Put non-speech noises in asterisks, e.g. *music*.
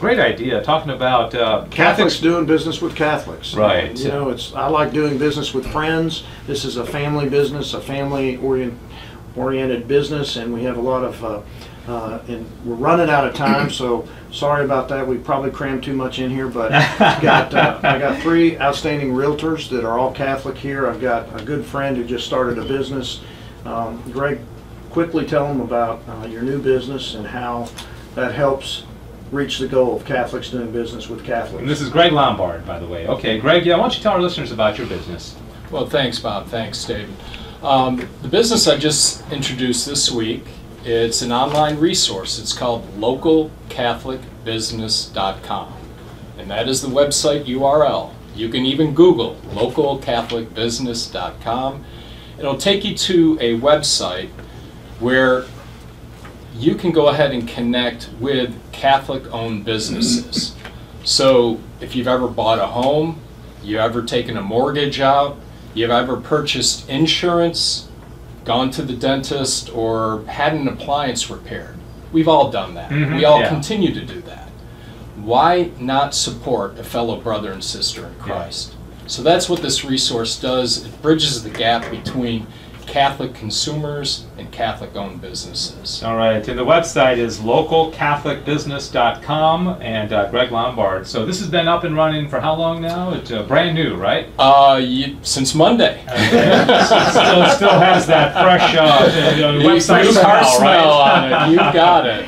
Great idea, talking about uh, Catholics doing business with Catholics. Right. You know, it's I like doing business with friends. This is a family business, a family orient, oriented business, and we have a lot of. Uh, uh, and we're running out of time, so sorry about that. We probably crammed too much in here, but got uh, I got three outstanding realtors that are all Catholic here. I've got a good friend who just started a business. Um, Greg, quickly tell them about uh, your new business and how that helps reach the goal of Catholics doing business with Catholics. And this is Greg Lombard, by the way. Okay, Greg, yeah, why don't you tell our listeners about your business? Well, thanks, Bob. Thanks, David. Um, the business I just introduced this week, it's an online resource. It's called localcatholicbusiness.com. And that is the website URL. You can even Google localcatholicbusiness.com. It'll take you to a website where you can go ahead and connect with Catholic owned businesses. So if you've ever bought a home, you've ever taken a mortgage out, you've ever purchased insurance, gone to the dentist, or had an appliance repaired, we've all done that. Mhm, we all yeah. continue to do that. Why not support a fellow brother and sister in Yeah. Christ? So that's what this resource does. It bridges the gap between Catholic consumers and Catholic owned businesses. All right, and the website is localcatholicbusiness.com and uh, Greg Lombard. So this has been up and running for how long now? It's uh, brand new, right? Uh, you, since Monday. *laughs* still, still has that fresh uh, *laughs* uh, New website car smell, smell right? on it. You got it.